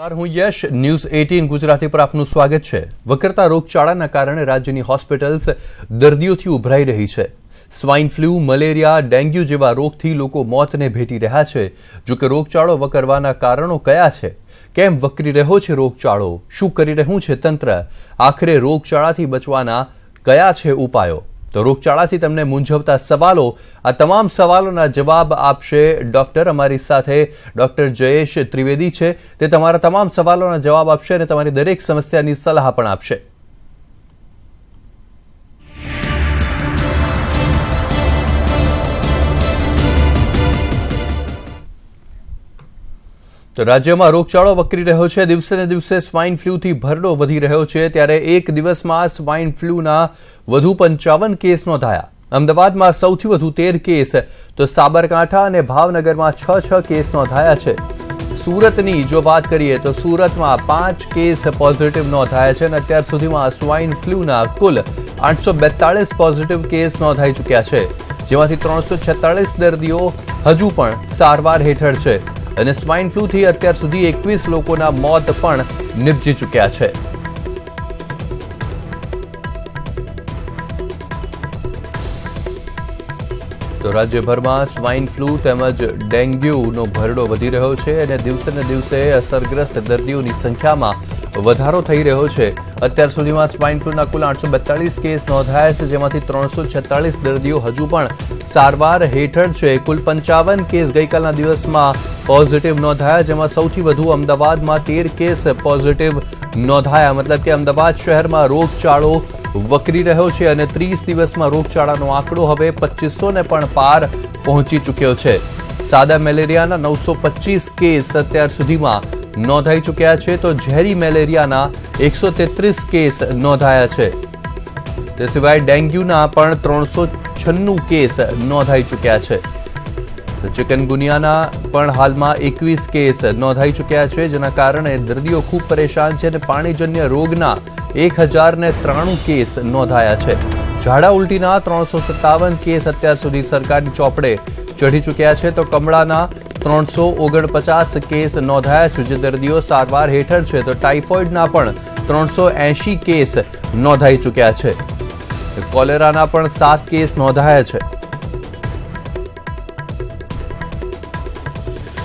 નમસ્કાર, હું યશ news eighteen Gujarati પર આપનું સ્વાગત છે. વકરતા રોગચાળાના કારણે રાજ્યની હોસ્પિટલ્સ દર્દીઓથી ઉભરાઈ રહી છે. સ્વાઇન ફ્લૂ, મલેરિયા, ડેન્ગ્યુ જેવા રોગથી લોકો મોતને ભેટી રહ્યા છે. જો કે રોગચાળો વકરવાના કારણો કયા છે? કેમ વકરી રહ્યો છે રોગચાળો? શું કરી રહ્યું છે તંત્ર? આખરે રોગચાળાથી બચવાના કયા છે ઉપાયો? તો રોગચાળાથી તમને મૂંઝવતા સવાલો, આ તમામ સવાલોના જવાબ આપશે ડોક્ટર. અમારી સાથે ડોક્ટર જયેશ ત્રિવેદી છે. તે તમારા તમામ સવાલોના જવાબ આપશે અને તમારી દરેક સમસ્યાની સલાહ પણ આપશે. તો રાજ્યમાં રોગચાળો વકરી રહ્યો છે. દિવસે ને દિવસે સ્વાઇન ફ્લૂથી ભરડો વધી રહ્યો છે. ત્યારે એક દિવસમાં સ્વાઇન ફ્લૂના વધુ પંચાવન કેસ નોંધાયા. અમદાવાદમાં સૌથી વધુ તેર કેસ તો સાબરકાંઠા અને ભાવનગરમાં છ છ કેસ નોંધાયા છે. સુરતની જો વાત કરીએ તો સુરતમાં પાંચ કેસ પોઝિટિવ નોંધાયા છે અને અત્યાર સુધીમાં સ્વાઇન ફ્લૂના કુલ આઠસો પોઝિટિવ કેસ નોંધાઈ ચૂક્યા છે. જેમાંથી ત્રણસો દર્દીઓ હજુ પણ સારવાર હેઠળ છે અને સ્વાઇન ફ્લૂથી અત્યાર સુધી એકવીસ લોકોના મોત પણ નિપજી ચૂક્યા છે. તો રાજ્યભરમાં સ્વાઇન ફ્લૂ તેમજ ડેન્ગ્યુનો ભરડો વધી રહ્યો છે અને દિવસે ને દિવસે અસરગ્રસ્ત દર્દીઓની સંખ્યામાં વધારો થઈ રહ્યો છે. અત્યાર સુધીમાં સ્વાઇન ફ્લૂના કુલ આઠસો બેતાળીસ કેસ નોંધાયા છે, જેમાંથી ત્રણસો છેતાળીસ દર્દીઓ હજુ પણ સારવાર હેઠળ છે. કુલ પંચાવન કેસ ગઈકાલના દિવસમાં પોઝિટિવ નોંધાયા, જેમાં સૌથી વધુ અમદાવાદમાં તેર કેસ પોઝિટિવ નોંધાયા. મતલબ કે અમદાવાદ શહેરમાં રોગચાળો વકરી રહ્યો છે અને ત્રીસ દિવસમાં રોગચાળાનો આંકડો હવે પચીસોને પણ પાર પહોંચી ચૂક્યો છે. સાદા મેલેરિયાના નવસો કેસ અત્યાર સુધીમાં નોંધાઈ ચૂક્યા છે તો ઝેરી મેલેરિયાના એકસો કેસ નોંધાયા છે. તે સિવાય ડેન્ગ્યુના પણ ત્રણસો કેસ નોંધાઈ ચૂક્યા છે. ચિકનગુનિયાના પણ હાલમાં એકવીસ કેસ નોંધાઈ ચૂક્યા છે, જેના કારણે દર્દીઓ ખૂબ પરેશાન છે અને પાણીજન્ય રોગના એક હજાર ને ત્રાણું કેસ નોંધાયા છે. ઝાડા ઉલટીના ત્રણસો સત્તાવન કેસ અત્યાર સુધી સરકારની ચોપડે ચઢી ચૂક્યા છે તો કમળાના ત્રણસો ઓગણપચાસ કેસ નોંધાયા છે. જે દર્દીઓ સારવાર હેઠળ છે, તો ટાઇફોઇડના પણ ત્રણસો એંશી કેસ નોંધાઈ ચૂક્યા છે. કોલેરાના પણ સાત કેસ નોંધાયા છે.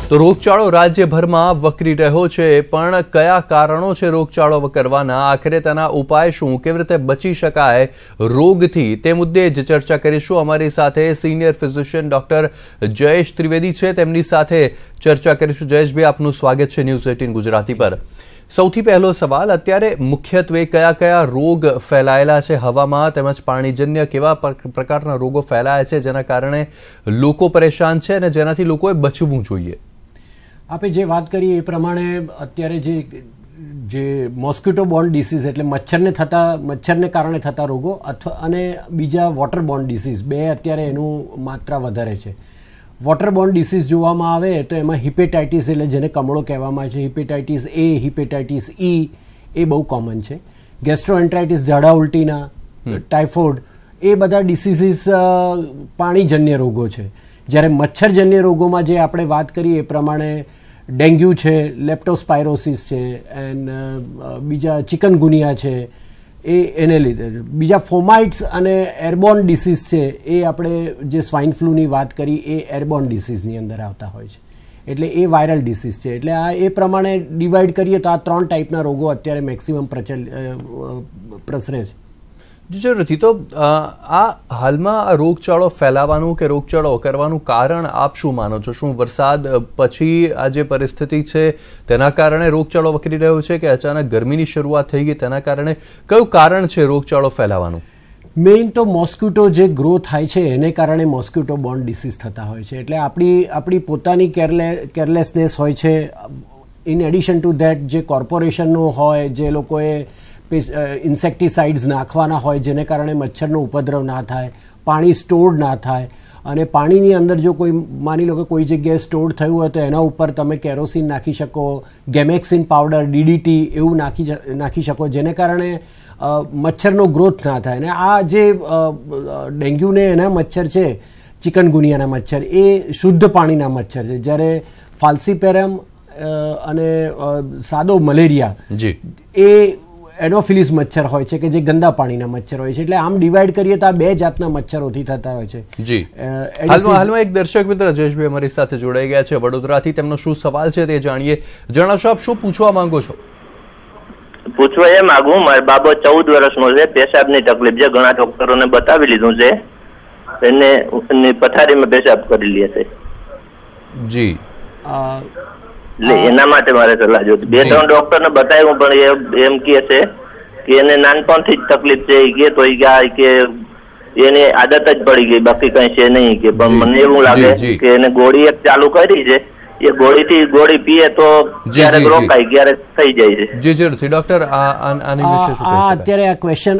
તો રોગચાળો રાજ્યભરમાં વકરી રહ્યો છે, પણ કયા કારણો છે રોગચાળો વકરવાના આખરે તેના ઉપાય શું? કેવી રીતે બચી શકાય રોગથી? તે મુદ્દે જ ચર્ચા કરીશું. અમારી સાથે senior physician doctor Jayesh Trivedi છે. તેમની સાથે ચર્ચા કરીશું. જયેશભાઈ આપનું સ્વાગત છે ન્યૂઝ એટીન ગુજરાતી પર. સૌથી પહેલો સવાલ, અત્યારે મુખ્યત્વે કયા કયા રોગ ફેલાયેલા છે હવામાં? તેમજ પાણીજન્ય કેવા પ્રકારના રોગો ફેલાયા છે જેના કારણે લોકો પરેશાન છે અને જેનાથી લોકોએ બચવું જોઈએ? આપે જે વાત કરી એ પ્રમાણે અત્યારે જે જે મોસ્કિટો બોન્ડ ડિસીઝ એટલે મચ્છરને થતા મચ્છરને કારણે થતા રોગો અથવા અને બીજા વોટર બોન્ડ ડિસીઝ બે અત્યારે એનું માત્રા વધારે છે. વોટર બોન્ડ ડિસીઝ જોવામાં આવે તો એમાં હિપેટાઇટિસ એટલે જેને કમળો કહેવામાં આવે છે. હિપેટાઇટિસ એ હિપેટાઇટિસ ઈ એ બહુ કોમન છે. ગેસ્ટ્રોએન્ટ્રાઇટિસ ઝાડા ઉલટીના ટાઇફોઇડ એ બધા ડિસીઝીસ પાણીજન્ય રોગો છે. જ્યારે મચ્છરજન્ય રોગોમાં જે આપણે વાત કરીએ એ પ્રમાણે ડેન્ગ્યુ છે, લેપ્ટોસ્પાયરોસિસ છે, એન્ડ બીજા ચિકનગુનિયા છે, એ એને લીધે બીજા ફોમાઇટ્સ અને એરબોર્ન ડિસીઝ છે, એ આપણે જે સ્વાઇન ફ્લૂની વાત કરી, એ એરબોર્ન ડિસીઝની અંદર આવતા હોય છે. એટલે એ વાયરલ ડિસીઝ છે. એટલે આ એ પ્રમાણે ડિવાઈડ કરીએ તો આ ત્રણ ટાઈપના રોગો અત્યારે મેક્સિમમ પ્રચલ પ્રસરે છે. જરૂરથી તો આ હાલમાં આ રોગચાળો ફેલાવાનું કે રોગચાળો કરવાનું કારણ આપ શું માનો છો? શું વરસાદ પછી આ જે પરિસ્થિતિ છે તેના કારણે રોગચાળો વકરી રહ્યો છે કે અચાનક ગરમીની શરૂઆત થઈ ગઈ તેના કારણે કયું કારણ છે રોગચાળો ફેલાવાનું? મેઇન તો મોસ્કિટો જે ગ્રો થાય છે એને કારણે મોસ્કિટો બોન્ડ ડિસીઝ થતા હોય છે. એટલે આપણી આપણી પોતાની કેરલે, કેરલેસનેસ હોય છે. ઇન એડિશન ટુ ધેટ જે કોર્પોરેશનનું હોય, જે લોકોએ ઇન્સેક્ટિસાઇડ્સ નાખવાના હોય જેને કારણે મચ્છરનો ઉપદ્રવ ના થાય પાણી સ્ટોર્ડ ના થાય અને પાણીની અંદર જો કોઈ માની લો કે કોઈ જગ્યાએ સ્ટોર થયું હોય તો એના ઉપર તમે કેરોસીન નાખી શકો ગેમેક્સિન પાવડર ડીડીટી એવું નાખી નાખી શકો જેને કારણે મચ્છરનો ગ્રોથ ના થાય. અને આ જે ડેન્ગ્યુને એના મચ્છર છે ચિકનગુનિયાના મચ્છર એ શુદ્ધ પાણીના મચ્છર છે. જ્યારે ફાલ્સીપેરમ અને સાદો મલેરિયા જી. એ એનોફિલિસ મચ્છર હોય છે કે જે ગંદા પાણીના મચ્છર હોય છે. એટલે આમ ડિવાઈડ કરીએ તો આ બે જાતના મચ્છરોથી થતા હોય છે. જી. હાલમાં હાલમાં એક દર્શક મિત્ર જયેશભાઈ અમારી સાથે જોડાઈ ગયા છે. વડોદરાથી તેમનો શું સવાલ છે તે જાણીએ. જણાવશો આપ શું પૂછવા માંગો છો? પૂછવા એ માંગુ મારો બાબો ચૌદ વર્ષનો છે. પેશાબની તકલીફ છે. ઘણા ડોક્ટરોને બતાવી લીધું છે. એને પથારીમાં પેશાબ કરી લે છે. જી. એના માટે મારે સલાહ જોતી બે ત્રણ ડોક્ટર ને બતાવ્યું પણ એ એમ કે છે કે એને નાનપણથી જ તકલીફ છે કે તો કે એની આદત જ પડી ગઈ બાકી કઈ છે નહીં કે પણ મને એવું લાગે. કે એને ગોળી એક ચાલુ કરી છે એ ગોળીથી ગોળી પીએ તો ક્યારેક રોકાય ક્યારેક થઈ જાય છે. જી જરૂરથી ડોક્ટર આ આ- આની વિશે શું આ અત્યારે આ ક્વેશ્ચન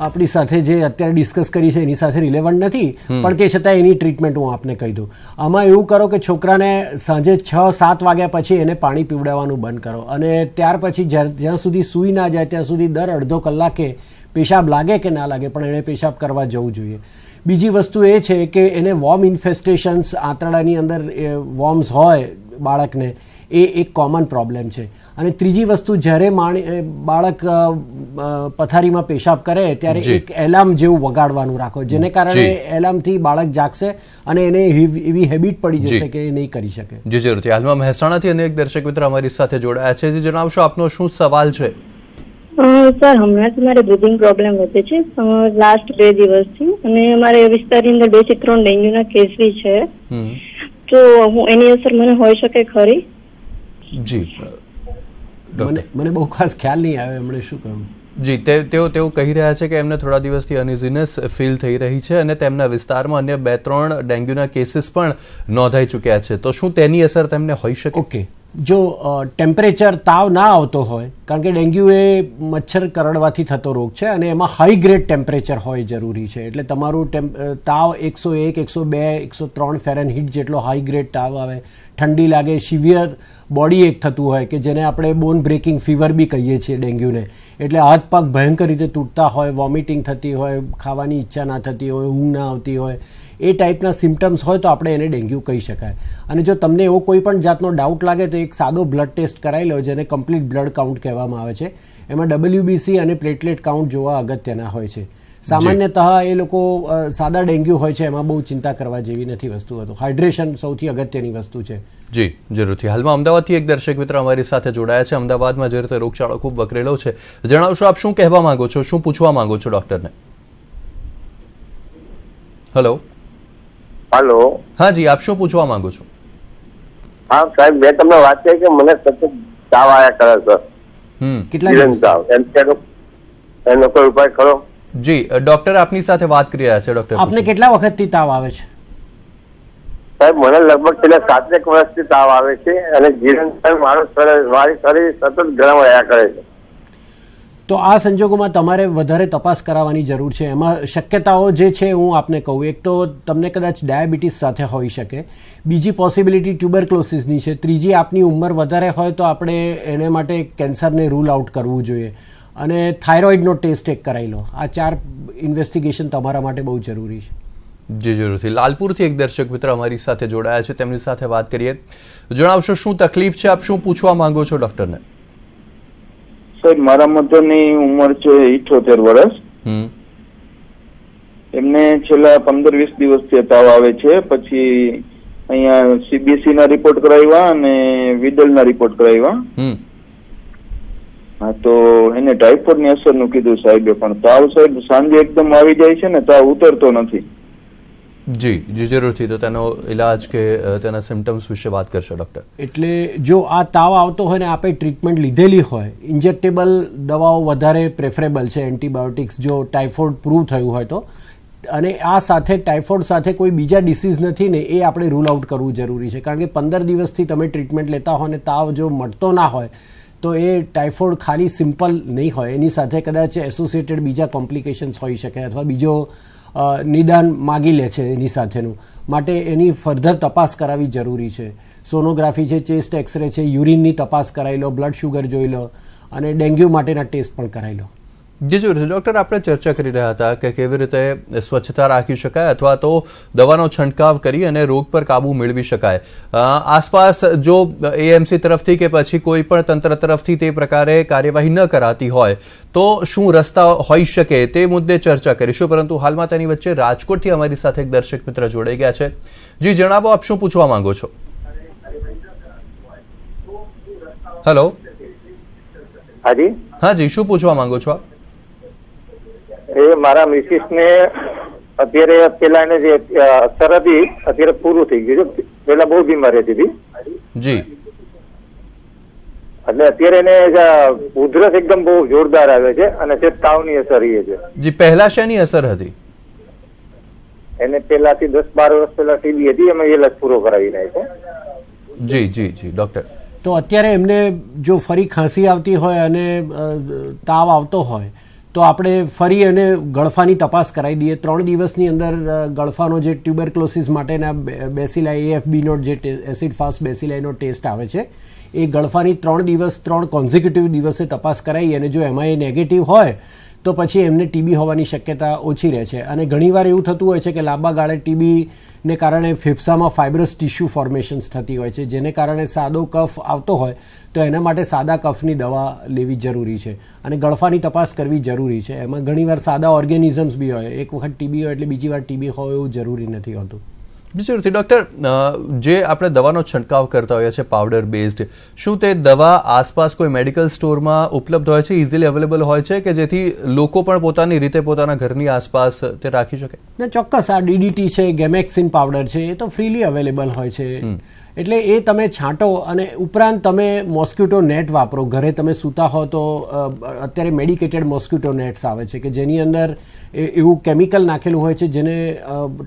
આપણી સાથે જે અત્યારે ડિસ્કસ કરી છે એની સાથે રિલેવન્ટ નથી પણ તે છતાં એની ટ્રીટમેન્ટ હું આપને કહી દઉં. આમાં એવું કરો કે છોકરાને સાંજે છ સાત વાગ્યા પછી એને પાણી પીવડાવવાનું બંધ કરો. અને ત્યાર પછી જ્યાં જ્યાં સુધી સૂઈ ના જાય ત્યાં સુધી દર અડધો કલાકે પેશાબ લાગે કે ના લાગે પણ એણે પેશાબ કરવા જવું જોઈએ. બીજી વસ્તુ એ છે કે એને વોર્મ ઇન્ફેસ્ટેશન્સ આંતરડાની અંદર વોર્મ્સ હોય બાળકને એ એક કોમન પ્રોબ્લેમ છે. અને ત્રીજી વસ્તુ જ્યારે માણી બાળક પથારીમાં પેશાબ કરે ત્યારે એક એલાર્મ જેવું વગાડવાનું રાખો જેને કારણે એલાર્મથી બાળક જાગશે અને એને એવી એવી હેબિટ પડી જશે કે એ નહીં કરી શકે. જી જરૂરથી. હાલમાં મહેસાણાથી અને એક દર્શક મિત્ર અમારી સાથે જોડાયા છે. જે જણાવશો આપનો શું સવાલ છે? અ, સર હમણાંથી મારે બ્રિધિંગ પ્રોબ્લેમ વધે છે. લાસ્ટ બે દિવસથી. અને અમારે વિસ્તારની અંદર બેથી ત્રણ ડેન્ગ્યુના કેસ બી છે. તો હું એની અસર મને હોઈ શકે ખરી? જી. મને મને બહુ ખાસ ખ્યાલ નહીં આવ્યો એમણે શું કહ્યું? જી તે તેઓ તેઓ કહી રહ્યા છે કે એમને થોડા દિવસથી અનઇઝીનેસ ફીલ થઈ રહી છે અને તેમના વિસ્તારમાં અન્ય બે ત્રણ ડેન્ગ્યુના કેસીસ પણ નોંધાઈ ચૂક્યા છે. તો શું તેની અસર તેમને હોઈ શકે? ઓકે. જો ટેમ્પરેચર તાવ ના આવતો હોય, કારણ કે ડેન્ગ્યુ એ મચ્છર કરડવાથી થતો રોગ છે અને એમાં હાઈ ગ્રેડ ટેમ્પરેચર હોય જરૂરી છે. એટલે તમારું તાવ એકસો એક, એકસો બે, એકસો ત્રણ ફેરનહીટ જેટલો હાઈ ગ્રેડ તાવ આવે ઠંડી લાગે, સિવિયર બોડી એક થતું હોય કે જેને આપણે બોન બ્રેકિંગ ફીવર બી કહીએ છીએ ડેન્ગ્યુને. એટલે હાથ પગ ભયંકર રીતે તૂટતા હોય વોમિટિંગ થતી હોય, ખાવાની ઈચ્છા ના થતી હોય, ઊંઘ ના આવતી હોય, એ ટાઈપના સિમ્ટમ્સ હોય તો આપણે એને ડેન્ગ્યુ કહી શકાય. અને જો તમને એવો કોઈ પણ જાતનો ડાઉટ લાગે તો એક સાદો બ્લડ ટેસ્ટ કરાવી લો જેને કમ્પ્લીટ બ્લડ કાઉન્ટ કહેવામાં આવે છે. એમાં ડબલ્યુબીસી અને પ્લેટલેટ કાઉન્ટ જોવા અગત્યના હોય છે. સામાન્યતઃ એ લોકો સાદા ડેન્ગ્યુ હોય છે એમાં બહુ ચિંતા કરવા જેવી નથી વસ્તુ. હતું હાઇડ્રેશન સૌથી અગત્યની વસ્તુ છે. જી જરૂરથી. હાલમાં અમદાવાદથી એક દર્શક મિત્ર અમારી સાથે જોડાયા છે. અમદાવાદમાં જે રીતે રોગચાળો ખૂબ વકરેલો છે. જણાવશો આપ શું કહેવા માંગો છો? શું પૂછવા માંગો છો ડોક્ટરને? હેલો હાલો હા જી આપ શું પૂછવા માંગો છો? હા સાહેબ મેં તમને વાત કરી કે મને સતત તાવ આવ્યા કરે છે. હમ. કેટલા દિવસ? તાવ એમ એનો કોઈ ઉપાય ખરો? જી ડોક્ટર આપની સાથે વાત કરી રહ્યા છે ડોક્ટર આપને કેટલા વખતથી તાવ આવે છે? સાહેબ મને લગભગ છેલ્લા સાતેક વર્ષથી તાવ આવે છે અને જીવન મારું મારી શરીર સતત ગરમ રહ્યા કરે છે. તો આ સંજોગોમાં તમારે વધારે તપાસ કરાવવાની જરૂર છે. એમાં શક્યતાઓ જે છે હું આપને કહું. એક તો તમને કદાચ ડાયાબિટીસ સાથે હોઈ શકે. બીજી પોસિબિલિટી ટ્યુબરક્લોસિસની છે. ત્રીજી આપની ઉંમર વધારે હોય તો આપણે એને માટે કેન્સરને રૂલ આઉટ કરવું જોઈએ. અને થાઇરોઇડનો ટેસ્ટ એક કરાવી લો. આ ચાર ઇન્વેસ્ટિગેશન તમારા માટે બહુ જરૂરી છે. જી જરૂરથી. લાલપુરથી એક દર્શક મિત્ર અમારી સાથે જોડાયા છે. તેમની સાથે વાત કરીએ. જણાવશો શું તકલીફ છે? આપ શું પૂછવા માંગો છો ડોક્ટરને? સાહેબ મારા મધરની ઉંમર છે ઇઠોતેર વર્ષ. હમ. એમને છેલ્લા પંદર વીસ દિવસથી તાવ આવે છે. પછી અહીંયા સીબીએસઈ ના રિપોર્ટ કરાવ્યા અને વિડલ ના રિપોર્ટ કરાવ્યા. હમ. હા તો એને ટાઇફોઇડ અસરનું અસર કીધું સાહેબે પણ તાવ સાહેબ સાંજે એકદમ આવી જાય છે ને તાવ ઉતરતો નથી. જી જી જરૂરથી. તો તેનો ઇલાજ કે તેના સિમ્ટમ્સ વિશે વાત કરશો ડૉક્ટર એટલે જો આ તાવ આવતો હોય ને આપણે ટ્રીટમેન્ટ લીધેલી હોય ઇન્જેક્ટેબલ દવાઓ વધારે પ્રેફરેબલ છે એન્ટીબાયોટિક્સ જો ટાઇફોઇડ પ્રૂવ થયું હોય તો અને આ સાથે ટાઇફોઇડ સાથે કોઈ બીજા ડિસીઝ નથી ને એ આપણે રૂલ આઉટ કરવું જરૂરી છે. કારણ કે પંદર દિવસથી તમે ટ્રીટમેન્ટ લેતા હો અને તાવ જો મટતો ના હોય તો એ ટાઇફોઇડ ખાલી સિમ્પલ નહીં હોય. એની સાથે કદાચ એસોસિએટેડ બીજા કોમ્પ્લિકેશન્સ હોઈ શકે અથવા બીજો નિદાન માગી લે છે એની સાથેનું. માટે એની ફર્ધર તપાસ કરાવવી જરૂરી છે. સોનોગ્રાફી છે, ચેસ્ટ એક્સરે છે, યુરિનની તપાસ કરાવી લો બ્લડ શુગર જોઈ લો અને ડેન્ગ્યુ માટેના ટેસ્ટ પણ કરાવી લો. જી જરૂર ડૉક્ટર આપણે ચર્ચા કરી રહ્યા હતા કે કેવી રીતે સ્વચ્છતા રાખી શકાય અથવા તો દવાનો છંટકાવ કરી અને રોગ પર કાબુ મેળવી શકાય. આસપાસ જો એએમસી તરફથી કે પછી કોઈ પણ તંત્ર તરફથી તે પ્રકારે કાર્યવાહી ન કરાતી હોય તો શું રસ્તા હોઈ શકે તે મુદ્દે ચર્ચા કરીશું. પરંતુ હાલમાં તેની વચ્ચે રાજકોટથી અમારી સાથે એક દર્શક મિત્ર જોડાઈ ગયા છે. જી જણાવો આપ શું પૂછવા માંગો છો? હેલો હાજી? હા જી શું પૂછવા માંગો છો આપ? એ મારા મિસિસ ને અત્યારે પેલા એને જે અસર હતી અત્યારે પૂરું થઈ ગયું છે. પેલા બહુ બીમાર રહેતી હતી. જી. એટલે અત્યારે એને ઉધરસ એકદમ બહુ જોરદાર આવે છે અને તે તાવની અસર એ છે. જી પહેલા શેની અસર હતી? એને પેલાથી દસ બાર વર્ષ પહેલા ટીબી હતી અમે ઇલાજ પૂરો કરાવી નાખ્યો જી જી જી ડોક્ટર. તો અત્યારે એમને જો ફરી ખાંસી આવતી હોય અને તાવ આવતો હોય તો આપણે ફરી એને ગળફાની તપાસ કરાવી દઈએ. ત્રણ દિવસની અંદર ગળફાનો જે ટ્યુબરક્લોસિસ માટેના બેસિલાઈ એએફબીનો જે એસિડ ફાસ્ટ બેસિલાઈનો ટેસ્ટ આવે છે, એ ગળફાની ત્રણ દિવસ, ત્રણ કોન્ઝિક્યુટિવ દિવસે તપાસ કરાવી અને જો એમાં એ નેગેટિવ હોય, તો પછી એમને ટીબી હોવાની શક્યતા ઓછી રહે છે. અને ઘણીવાર એવું થતું હોય છે કે લાંબા ગાળે ટીબીને કારણે ફેફસામાં ફાઇબ્રસ ટિશ્યુ ફોર્મેશન્સ થતી હોય છે, જેને કારણે સાદો કફ આવતો હોય તો એના માટે સાદા કફની દવા લેવી જરૂરી છે અને ગળફાની તપાસ કરવી જરૂરી છે. એમાં ઘણીવાર સાદા ઓર્ગેનિઝમ્સ બી હોય, એક વખત ટીબી હોય એટલે બીજી વાર ટીબી હોય એવું જરૂરી નથી હોતું. બીજું રીતે ડોક્ટર જે આપણે દવાનો છંટકાવ કરતા હોઈએ છીએ પાવડર બેઝડ શું તે દવા આસપાસ કોઈ મેડિકલ સ્ટોરમાં ઉપલબ્ધ હોય છે ઇઝીલી અવેલેબલ હોય છે કે જેથી લોકો પણ પોતાની રીતે પોતાના ઘરની આસપાસ તે રાખી શકે? ના ચોક્કસ આ ડીડીટી છે ગેમેક્સિન પાવડર છે એ તો ફ્રીલી અવેલેબલ હોય છે. એટલે એ તમે છાંટો અને ઉપરાંત તમે મોસ્કિટો નેટ વાપરો. ઘરે તમે સૂતા હો તો અત્યારે મેડિકેટેડ મોસ્કિટો નેટ્સ આવે છે કે જેની અંદર એવું કેમિકલ નાખેલું હોય છે જેને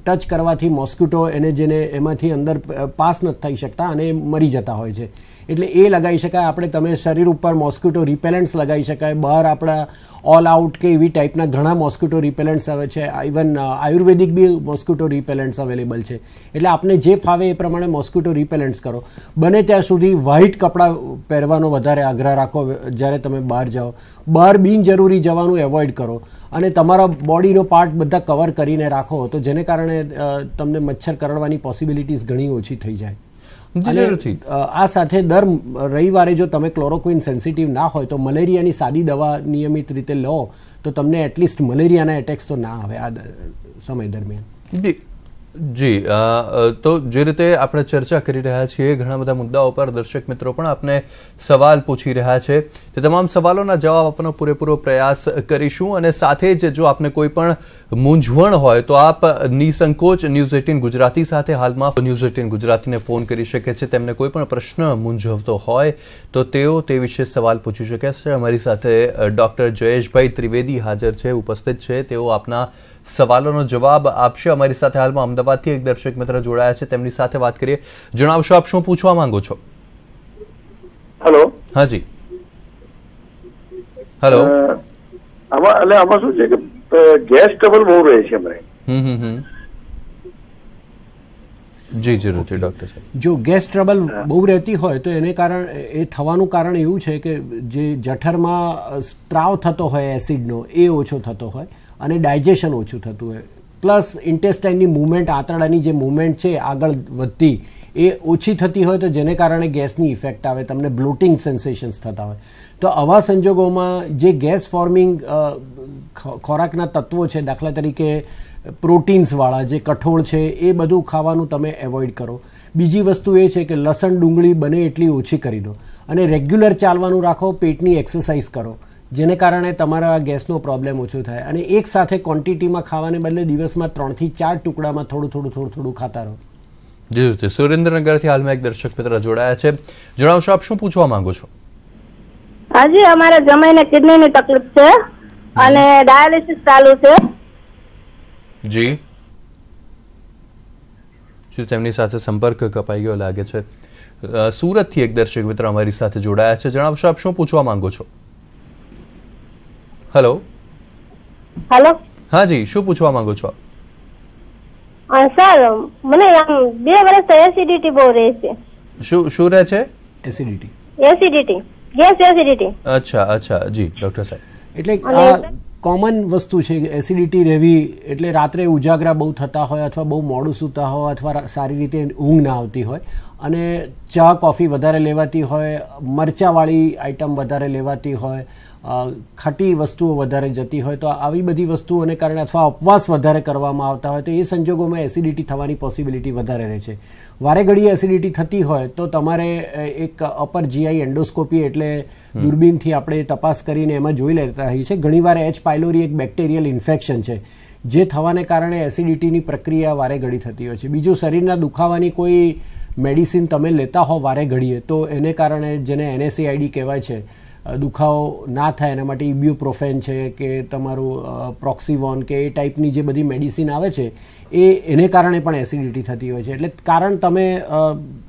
ટચ કરવાથી મોસ્કિટો એને જેને એમાંથી અંદર પાસ નથી થઈ શકતા અને મરી જતા હોય છે. એટલે એ લગાવી શકાય. આપણે તમે શરીર ઉપર મોસ્કિટો રિપેલન્ટ્સ લગાવી શકાય. બહાર આપણા ઓલ આઉટ કે એવી ટાઈપના ઘણા મોસ્કિટો રિપેલન્ટ્સ આવે છે. ઇવન આયુર્વેદિક બી મોસ્કિટો રિપેલન્ટ્સ અવેલેબલ છે. એટલે આપને જે ફાવે એ પ્રમાણે મોસ્કિટો રિપેલન્ટ્સ કરો. બને ત્યાં સુધી વ્હાઇટ કપડાં પહેરવાનો વધારે આગ્રહ રાખો. જ્યારે તમે બહાર જાઓ. બહાર બિનજરૂરી જવાનું એવોઇડ કરો. અને તમારા બોડીનો પાર્ટ બધા કવર કરીને રાખો. તો જેને કારણે તમને મચ્છર કરડવાની પોસિબિલિટીઝ ઘણી ઓછી થઈ જાય. જરૂરથી આ સાથે દર રવિવારે જો તમે ક્લોરોક્વિન સેન્સિટિવ ના હોય તો મલેરિયાની સાદી દવા નિયમિત રીતે લો તો તમને એટલીસ્ટ મલેરિયાના એટેક્સ તો ના આવે આ સમય દરમિયાન. જી તો જે રીતે આપણે ચર્ચા કરી રહ્યા છીએ, ઘણા બધા મુદ્દાઓ પર દર્શક મિત્રો પણ આપને સવાલ પૂછી રહ્યા છે. તે તમામ સવાલોના જવાબ આપવાનો પૂરેપૂરો પ્રયાસ કરીશું અને સાથે જ જો આપને કોઈ પણ મૂંઝવણ હોય તો આપ નિસંકોચ ન્યૂઝ એટીન ગુજરાતી સાથે હાલમાં ન્યૂઝ એટીન ગુજરાતીને ફોન કરી શકે છે. તેમને કોઈ પણ પ્રશ્ન મૂંઝવતો હોય તો તેઓ તે વિશે સવાલ પૂછી શકે છે. અમારી સાથે ડૉક્ટર જયેશભાઈ ત્રિવેદી હાજર છે, ઉપસ્થિત છે. તેઓ આપના સવાલોનો જવાબ આપશે. અમારી સાથે હાલમાં અમદાવાદથી એક દર્શક મિત્ર જોડાયા છે. તેમની સાથે વાત કરીએ. જણાવશો આપ શું પૂછવા માંગો છો? હેલો. હા જી હેલો આમાં એટલે આમાં શું છે કે ગેસ ટ્રબલ બહુ રહે છે અમને હમ હમ હમ. જી જરૂરથી ડોક્ટર સાહેબ. જો ગેસ ટ્રબલ બહુ રહેતી હોય તો એને કારણ એ થવાનું કારણ એવું છે કે જે જઠરમાં સ્ત્રાવ થતો હોય એસિડનો એ ઓછો થતો હોય. અને ડાયજેશન ઓછું થતું હોય. પ્લસ ઇન્ટેસ્ટાઇનની મૂવમેન્ટ આંતરડાની જે મૂવમેન્ટ છે, આગળ વધતી, એ ઓછી થતી હોય તો જેને કારણે ગેસની ઇફેક્ટ આવે, તમને બ્લોટિંગ સેન્સેશન્સ થતા હોય. તો આવા સંજોગોમાં જે ગેસ ફોર્મિંગ ખોરાકના તત્વો છે, દાખલા તરીકે પ્રોટીન્સવાળા જે કઠોળ છે, એ બધું ખાવાનું તમે એવોઇડ કરો. બીજી વસ્તુ એ છે કે લસણ ડુંગળી બને એટલી ઓછી કરી દો. અને રેગ્યુલર ચાલવાનું રાખો, પેટની એક્સરસાઇઝ કરો. જેને કારણે તમારા ગેસનો પ્રોબ્લેમ ઓછો થાય. અને એક સાથે ક્વોન્ટિટીમાં ખાવાને બદલે દિવસમાં ત્રણથી ચાર ટુકડામાં થોડું થોડું થોડું થોડું ખાતા રહો. જરૂરથી સુરેન્દ્રનગરથી હાલમાં એક દર્શક મિત્ર જોડાયા છે. જણાવશો આપ શું પૂછવા માંગો છો? હાજી અમારા જમાઈને કિડનીની તકલીફ છે અને ડાયાલિસિસ ચાલુ છે. જી. શું તેમની સાથે સંપર્ક કપાઈ ગયો લાગે છે? સુરતથી એક દર્શક મિત્ર અમારી સાથે જોડાયા છે. જણાવશો આપ શું પૂછવા માંગો છો? હેલો હેલો હા જી શું પૂછવા માંગો છો? સર મને આમ બે વર્ષ એસિડિટી બહુ રહે છે. શું શું રહે છે? એસિડિટી એસિડિટી ગેસ એસિડિટી અચ્છા અચ્છા. જી ડોક્ટર સાહેબ. એટલે આ કોમન વસ્તુ છે એસિડિટી રહેવી એટલે રાત્રે ઉજાગરા બહુ થતા હોય અથવા બહુ મોડું સૂતા હોય અથવા સારી રીતે ઊંઘ ના આવતી હોય. અને ચા કોફી વધારે લેવાતી હોય મરચાંવાળી આઈટમ વધારે લેવાતી હોય ખાટી વસ્તુઓ વધારે જતી હોય તો આવી બધી વસ્તુઓને કારણે અથવા ઉપવાસ વધારે કરવામાં આવતા હોય તો એ સંજોગોમાં એસિડિટી થવાની પોસિબિલિટી વધારે રહે છે. વારે ઘડીએ એસિડિટી થતી હોય તો તમારે એક અપર જીઆઈ એન્ડોસ્કોપી એટલે દૂરબીનથી આપણે તપાસ કરીને એમાં જોઈ લેતા હોઈએ છીએ. ઘણીવાર એચ પાયલોરી એક બેક્ટેરિયલ ઇન્ફેક્શન છે જે થવાને કારણે એસિડિટીની પ્રક્રિયા વારે ઘડી થતી હોય છે. બીજું શરીરના દુખાવાની કોઈ મેડિસિન તમે લેતા હો વારે ઘડીએ તો એને કારણે જેને એનએસએઆઈડી કહેવાય છે દુખાવો ના થાય એના માટે ઇબ્યુપ્રોફેન છે કે તમારું પ્રોક્સિવોન કે એ ટાઈપની જે બધી મેડિસિન આવે છે એ એને કારણે પણ એસિડિટી થતી હોય છે. એટલે કારણ તમે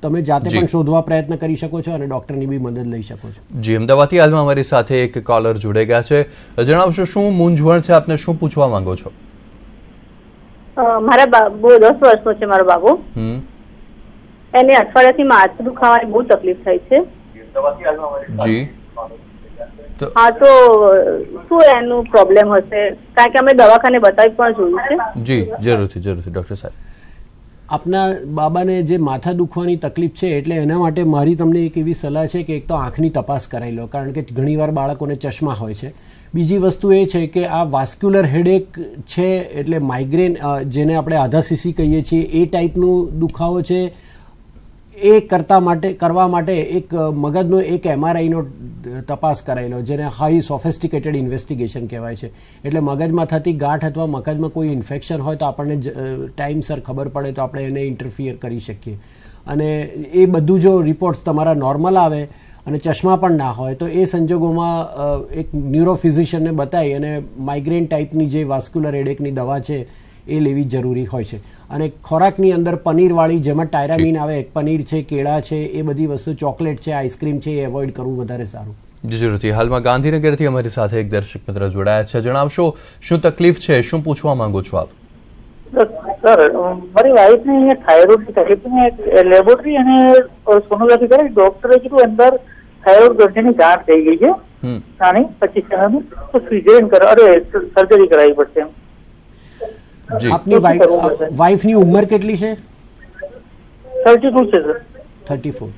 તમે જાતે પણ શોધવા પ્રયત્ન કરી શકો છો અને ડૉક્ટરની બી મદદ લઈ શકો છો. જી અમદાવાદથી હાલમાં અમારી સાથે એક કોલર જોડાઈ ગયા છે. જણાવશો શું મૂંઝવણ છે? આપને શું પૂછવા માંગો છો? મારા બાબુ દસ વર્ષનો છે મારો બાબુ. એને અઠવાડિયાથી માથું દુખાવાની બહુ તકલીફ થાય છે. જી હા તો શું એનું પ્રોબ્લેમ હશે? કારણ કે અમે દવાખાને બતાવી પણ જોયું છે. જી જરૂરથી જરૂરથી ડૉક્ટર સાહેબ. આપના બાબાને જે માથા દુખવાની તકલીફ છે એટલે એના માટે મારી તમને એક એવી સલાહ છે કે એક તો આંખની તપાસ કરાવી લો કારણ કે ઘણીવાર બાળકોને ચશ્મા હોય છે. બીજી વસ્તુ એ છે કે આ વાસ્ક્યુલર હેડેક છે એટલે માઇગ્રેન જેને આપણે આધા સીસી કહીએ છીએ એ ટાઈપનું દુખાવો છે. એ કરતા માટે, કરવા માટે એક મગજનો એક એમઆરઆઈનો તપાસ કરાયેલો, જેને હાઈ સોફિસ્ટિકેટેડ ઇન્વેસ્ટિગેશન કહેવાય છે. એટલે મગજમાં થતી ગાંઠ અથવા મગજમાં કોઈ ઇન્ફેક્શન હોય તો આપણને ટાઈમસર ખબર પડે તો આપણે એને ઇન્ટરફિયર કરી શકીએ. અને એ બધું જો રિપોર્ટ્સ તમારા નોર્મલ આવે અને ચશ્મા પણ ના હોય, તો એ સંજોગોમાં એક ન્યુરોફિઝિશિયનને બતાવી અને માઇગ્રેન ટાઈપની જે વાસ્ક્યુલર હેડેકની દવા છે એ લેવી જરૂરી હોય છે. અને ખોરાકની અંદર પનીરવાળી જેમાં ટાયરામીન આવે પનીર છે કેળા છે એ બધી વસ્તુ ચોકલેટ છે આઈસ્ક્રીમ છે એ એવોઇડ કરવું વધારે સારું. જી જરૂરથી હાલમાં ગાંધીનગરથી અમારી સાથે એક દર્શક મિત્ર જોડાયા છે. જણાવશો શું તકલીફ છે? શું પૂછવા માંગો છો આપ? સર મારી વાઈફ ને અહીંયા થાઇરોઇડ તકલીફ ને લેબોરેટરી અને સોનોગ્રાફી કરી ડોક્ટરે કીધું અંદર થાઇરોઇડ ગ્રંથિની ગાંઠ થઈ ગઈ છે. નાની પચીસ તો સિઝેરિયન કર અરે સર્જરી કરાવી પડશે એમ. આપની? વાઈફની ઉંમર કેટલી છે? થર્ટી ટુ છે સર થર્ટી ફોર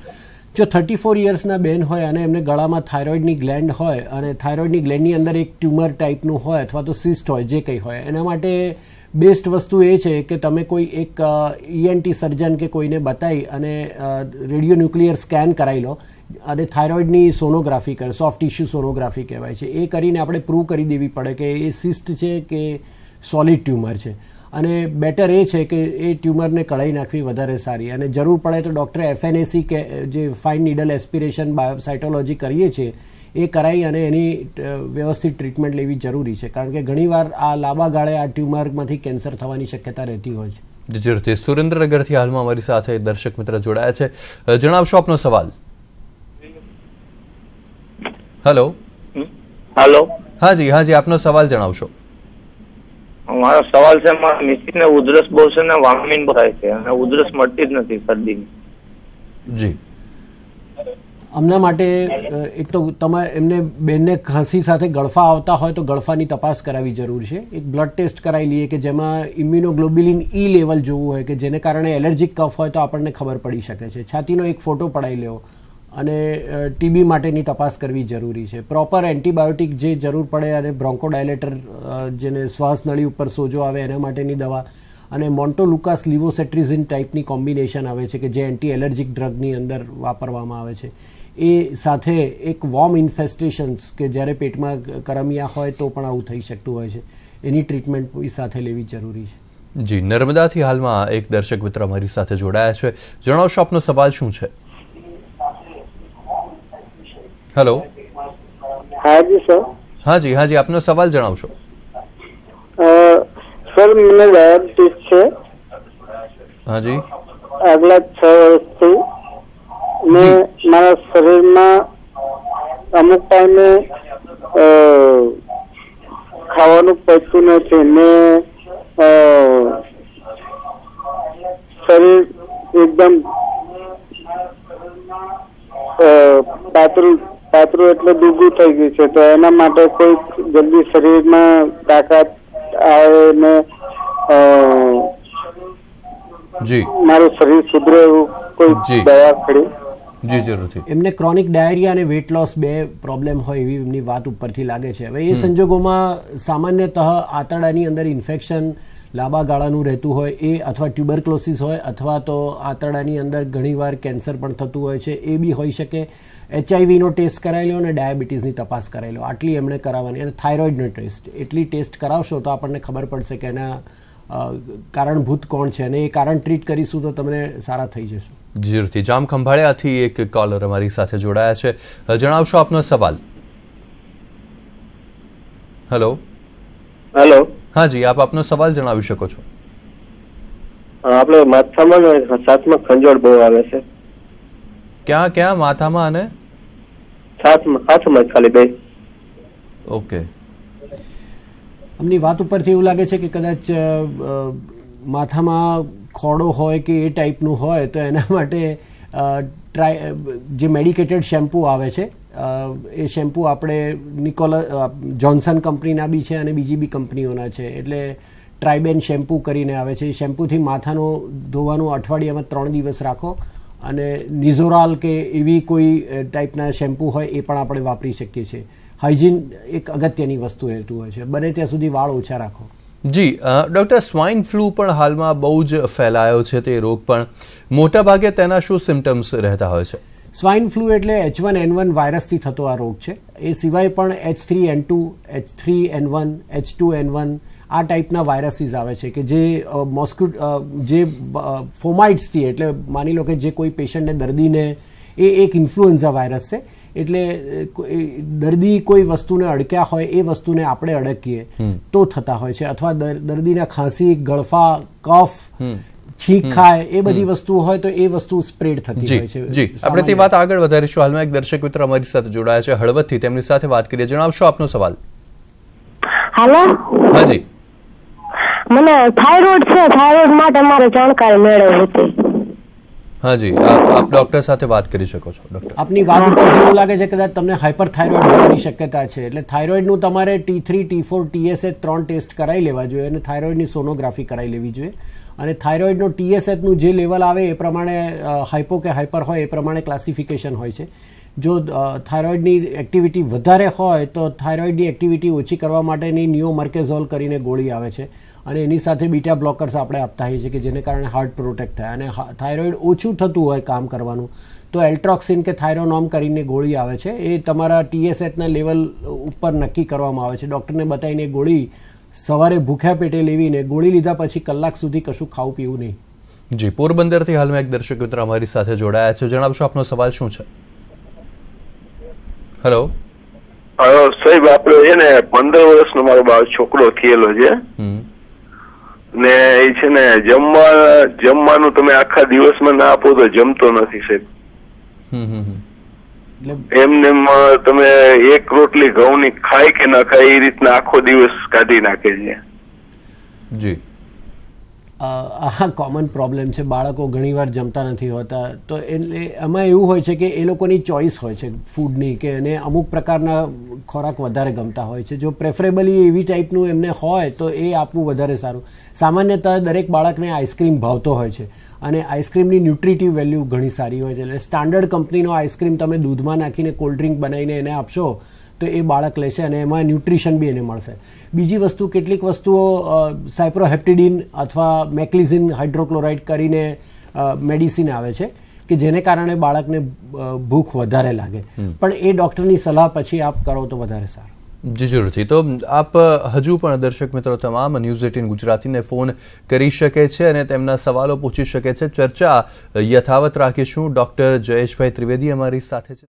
જો થર્ટી ફોર યર્સના બેન હોય અને એમને ગળામાં થાઇરોઇડની ગ્લેન્ડ હોય અને થાઇરોઇડની ગ્લેન્ડની અંદર એક ટ્યુમર ટાઈપનું હોય અથવા તો સિસ્ટ હોય જે કંઈ હોય એના માટે બેસ્ટ વસ્તુ એ છે કે તમે કોઈ એક ઈએનટી સર્જન કે કોઈને બતાવી અને રેડિયો ન્યુક્લિયર સ્કેન કરાવી લો. અને થાઇરોઇડની સોનોગ્રાફી કરે સોફ્ટ ટિશ્યુ સોનોગ્રાફી કહેવાય છે. એ કરીને આપણે પ્રૂવ કરી દેવી પડે કે એ સિસ્ટ છે કે સોલિડ ટ્યુમર છે. અને બેટર એ છે કે એ ટ્યુમરને કઢાઈ નાખવી વધારે સારી. અને જરૂર પડે તો ડૉક્ટરે એફએનએસી કે જે ફાઇન નીડલ એસ્પિરેશન બાયોસાઇટોલોજી કરીએ છીએ એ કરાવી અને એની વ્યવસ્થિત ટ્રીટમેન્ટ લેવી જરૂરી છે. કારણ કે ઘણીવાર આ લાંબા ગાળે આ ટ્યુમરમાંથી કેન્સર થવાની શક્યતા રહેતી હોય છે. જરૂરથી સુરેન્દ્રનગરથી હાલમાં અમારી સાથે દર્શક મિત્ર જોડાયા છે. જણાવશો આપનો સવાલ. હેલો? હાલો હાજી હાજી આપનો સવાલ જણાવશો. મારો સવાલ છે મારા મિસિસ ને ઉધરસ બહુ છે ને વામિન બહુ થાય છે અને ઉધરસ મળતી જ નથી શરદીની. જી. અમને માટે એક તો તમે એમને બેનને ખાંસી સાથે ગળફા આવતા હોય તો ગળફાની તપાસ કરાવી જરૂર છે. એક બ્લડ ટેસ્ટ કરાવી લઈએ કે જેમાં ઇમ્યુનોગ્લોબ્યુલિન ઈ લેવલ જોવું હોય કે જેને કારણે એલર્જીક કફ હોય તો આપણને ખબર પડી શકે છે. છાતીનો એક ફોટો પડાવી લેવો અને ટીબી માટેની તપાસ કરવી જરૂરી છે. પ્રોપર એન્ટીબાયોટિક જે જરૂર પડે અને બ્રોન્કોડાયલેટર જેને શ્વાસ નળી ઉપર સોજો આવે એના માટેની દવા અને મોન્ટોલુકાસ લિવોસેટ્રિઝિન ટાઈપની કોમ્બિનેશન આવે છે કે જે એન્ટી એલર્જીક ડ્રગની અંદર વાપરવામાં આવે છે. એ સાથે એક વોર્મ ઇન્ફેસ્ટેશન્સ કે જ્યારે પેટમાં કરમિયા હોય તો પણ આવું થઈ શકતું હોય છે. એની ટ્રીટમેન્ટ સાથે લેવી જરૂરી છે. જી, નર્મદાથી હાલમાં એક દર્શક મિત્ર અમારી સાથે જોડાયા છે. જણાવશો આપનો સવાલ શું છે? હેલો હાજી સર. હાજી હાજી આપનો સવાલ જણાવશો. સર મને ડાયાબિટીસ છે. હાજી આગલા છ વર્ષથી ને મારા શરીરમાં અમુક ટાઈમે ખાવાનું પચતું નથી. ને શરીર એકદમ અ, પાતળું એટલે ડૂગું થઈ ગયું છે. તો એના માટે કોઈ જલ્દી શરીરમાં તાકાત આવે ને જી. મારું શરીર સુધરે એવું કોઈ. દવા ખરી? જી જરૂરથી. એમને ક્રોનિક ડાયરિયા અને વેટ લોસ બે પ્રોબ્લેમ હોય એવી એમની વાત ઉપરથી લાગે છે. હવે એ સંજોગોમાં સામાન્યતઃ આંતરડાની અંદર ઇન્ફેક્શન લાંબા ગાળાનું રહેતું હોય એ અથવા ટ્યુબરક્લોસિસ હોય અથવા તો આંતરડાની અંદર ઘણીવાર કેન્સર પણ થતું હોય છે એ બી હોઈ શકે. એચઆઈવીનો ટેસ્ટ કરાવી લો અને ડાયાબિટીસની તપાસ કરાવી લો આટલી એમણે કરાવવાની. અને થાઇરોઇડનો ટેસ્ટ. એટલી ટેસ્ટ કરાવશો તો આપણને ખબર પડશે કે એના કારણભૂત કોણ છે અને એ કારણ ટ્રીટ કરીશું તો તમને સારા થઈ જશો. જરૂરથી જામ ખંભાળિયાથી એક કોલર અમારી સાથે જોડાયા છે. જણાવશો આપનો સવાલ. હેલો હેલો હા જી આપ આપનો સવાલ જણાવી શકો છો. આપણે માથામાં સાતમાં ખંજોળ બહુ આવે છે. ક્યાં ક્યાં? માથામાં અને? સાતમાં હાથમાં ખાલી બે. ઓકે. અમની વાત ઉપરથી એવું લાગે છે કે કદાચ માથામાં ખોડો હોય કે એ ટાઈપનું હોય તો એના માટે ટ્રાય જે મેડિકેટેડ શેમ્પૂ આવે છે એ શેમ્પૂ આપણે નિકોલ જોન્સન કંપનીના બી છે અને બીજી બી કંપનીઓના છે. એટલે ટ્રાઇબેન શેમ્પૂ કરીને આવે છે. એ શેમ્પૂથી માથાનું ધોવાનું અઠવાડિયામાં ત્રણ દિવસ રાખો અને નિઝોરાલ કે એવી કોઈ ટાઈપના શેમ્પૂ હોય એ પણ આપણે વાપરી શકીએ છીએ. હાઇજીન એક અગત્યની વસ્તુ રહેતું હોય છે. બને ત્યાં સુધી વાળ ઓછા રાખો. જી ડૉક્ટર, સ્વાઇન ફ્લૂ પણ હાલમાં બહુ જ ફેલાયો છે તે રોગ પણ. મોટાભાગે તેના શું સિમ્ટમ્સ રહેતા હોય છે? સ્વાઇન ફ્લૂ એટલે એચ વન એન વન વાયરસથી થતો આ રોગ છે. એ સિવાય પણ H three N two H three N one H two N one આ ટાઈપના વાયરસીસ આવે છે કે જે મોસ્કુટ જે ફોમાઇટ્સથી એટલે માની લો કે જે કોઈ પેશન્ટને દર્દીને એ એક ઇન્ફ્લુએન્ઝા વાયરસ છે. એટલે દર્દી કોઈ વસ્તુને અડક્યા હોય એ વસ્તુને આપણે અડકીએ તો થતા હોય છે. અથવા દર્દીના ખાંસી ગળફા કફ છીંક ખાય એ બધી વસ્તુ હોય તો એ વસ્તુ સ્પ્રેડ થતી હોય છે. જી. આપણે તે વાત આગળ વધારીશું. હાલમાં એક દર્શક મિત્ર અમારી સાથે જોડાયા છે હળવદથી. તેમની સાથે વાત કરીએ. જણાવશો આપનો સવાલ? હાલો? હા જી. મને થાઇરોઇડ છે. થાઇરોઇડ માટે મારે જાણકારી મેળવવી હતી. હા જી. આપ આપ ડૉક્ટર સાથે વાત કરી શકો છો ડોક્ટર. આપની વાત ઉપરથી એવું લાગે છે કે કદાચ તમને હાઇપર થાઇરોઇડ હોવાની શક્યતા છે. એટલે થાઇરોઇડનું તમારે T three T four TSH ત્રણ ટેસ્ટ કરાવી લેવા જોઈએ અને થાઇરોઇડની સોનોગ્રાફી કરાવી લેવી જોઈએ. અને થાઇરોઇડનો ટીએસએચનું જે લેવલ આવે એ પ્રમાણે હાઇપો કે હાઇપર હોય એ પ્રમાણે ક્લાસિફિકેશન હોય છે. જો થાઇરોઇડની એક્ટિવિટી વધારે હોય તો થાઇરોઇડની એક્ટિવિટી ઓછી કરવા માટેની નિયોમર્કેઝોલ કરીને ગોળી આવે છે. અને એની સાથે બીટા બ્લોકર્સ આપણે આપતા હોઈએ છીએ કે જેને કારણે હાર્ટ પ્રોટેક્ટ થાય. અને થાઇરોઇડ ઓછું થતું હોય કામ કરવાનું, તો એલ્ટ્રોક્સિન કે થાઇરોનોમ કરીને ગોળી આવે છે. એ તમારા ટીએસએચના લેવલ ઉપર નક્કી કરવામાં આવે છે. ડૉક્ટરને બતાવીને ગોળી સવારે ભૂખ્યા પેટે લેવીને ગોળી લીધા પછી કલાક સુધી કશું ખાવું પીવું નહીં. જી પોરબંદરથી હાલમાં એક દર્શક મિત્ર અમારી સાથે જોડાયા છે. જણાવશો આપનો સવાલ શું છે? હેલો હા સાહેબ આપણે છે ને પંદર વર્ષનો મારો બાળ છોકરો થયેલો છે. ને એ છે ને જમવા જમવાનું તમે આખા દિવસમાં ના આપો તો જમતો નથી સાહેબ. હમ હમ. એમને એમ તમે એક રોટલી ઘઉંની ખાય કે ના ખાય એ રીતના આખો દિવસ કાઢી નાખે છે. જી. આ કોમન પ્રોબ્લેમ છે બાળકો ઘણીવાર જમતા નથી હોતા. તો એટલે એમાં એવું હોય છે કે એ લોકોની ચોઈસ હોય છે ફૂડની કે એને અમુક પ્રકારના ખોરાક વધારે ગમતા હોય છે. જો પ્રેફરેબલી એવી ટાઈપનું એમને હોય તો એ આપવું વધારે સારું. સામાન્યતઃ દરેક બાળકને આઈસ્ક્રીમ ભાવતો હોય છે. અને આઈસ્ક્રીમની ન્યુટ્રિટિવ વેલ્યુ ઘણી સારી હોય છે. એટલે સ્ટાન્ડર્ડ કંપનીનો આઈસ્ક્રીમ તમે દૂધમાં નાખીને કોલ્ડ ડ્રિંક બનાવીને એને આપશો તો એ બાળક લેશે અને એમાં ન્યુટ્રિશન બી એને મળશે. બીજી વસ્તુ કેટલીક વસ્તુઓ સાયપ્રોહેપ્ટિડિન અથવા મેક્લિઝિન હાઇડ્રોક્લોરાઇડ કરીને મેડિસિન આવે છે કે જેને કારણે બાળકને ભૂખ વધારે લાગે. પણ એ ડૉક્ટરની સલાહ પછી આપ કરો તો વધારે સારું. જી જરૂરથી તો આપ હજુ પણ, દર્શક મિત્રો, તમામ ન્યૂઝ એટીન ગુજરાતીને ફોન કરી શકે છે અને તેમના સવાલો પૂછી શકે છે. ચર્ચા યથાવત રાખીશું. ડોક્ટર જયેશભાઈ ત્રિવેદી અમારી સાથે છે.